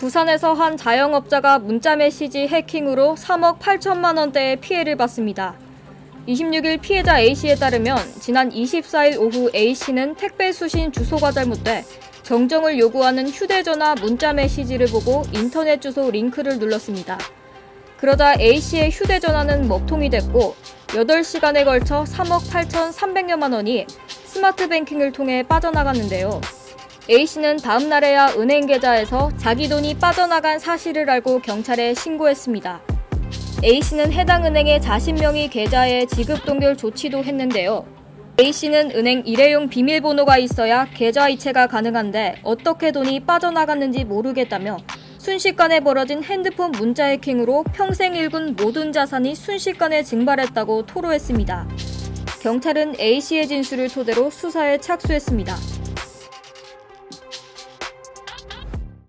부산에서 한 자영업자가 문자 메시지 해킹으로 3억 8천만 원대의 피해를 봤습니다. 26일 피해자 A씨에 따르면 지난 24일 오후 A씨는 택배 수신 주소가 잘못돼 정정을 요구하는 휴대전화 문자 메시지를 보고 인터넷 주소 링크를 눌렀습니다. 그러다 A씨의 휴대전화는 먹통이 됐고 8시간에 걸쳐 3억 8천 3백여만 원이 스마트 뱅킹을 통해 빠져나갔는데요. A씨는 다음 날에야 은행 계좌에서 자기 돈이 빠져나간 사실을 알고 경찰에 신고했습니다. A씨는 해당 은행의 자신 명의 계좌에 지급 동결 조치도 했는데요. A씨는 은행 일회용 비밀번호가 있어야 계좌 이체가 가능한데 어떻게 돈이 빠져나갔는지 모르겠다며 순식간에 벌어진 핸드폰 문자 해킹으로 평생 일군 모든 자산이 순식간에 증발했다고 토로했습니다. 경찰은 A씨의 진술을 토대로 수사에 착수했습니다.